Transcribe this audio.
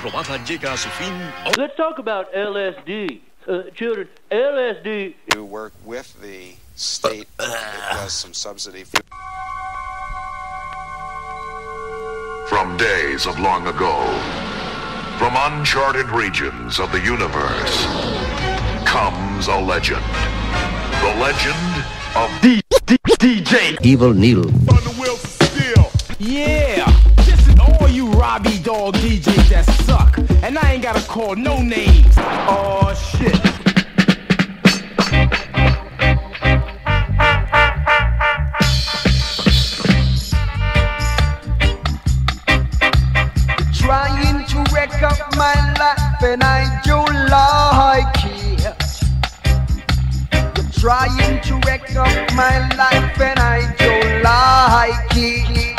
probada llega a su fin. Let's talk about LSD. Uh, children, LSD. You work with the state that does some subsidy. For- From days of long ago, from uncharted regions of the universe, comes a legend. The legend of DJ Evil Needle. on the wheels of steel. Yeah, this is all you Robbie Dog DJs that suck. And I ain't gotta call no names. Oh shit. trying to wreck up my life and I don't like it. Trying to wreck up my life and I don't like it.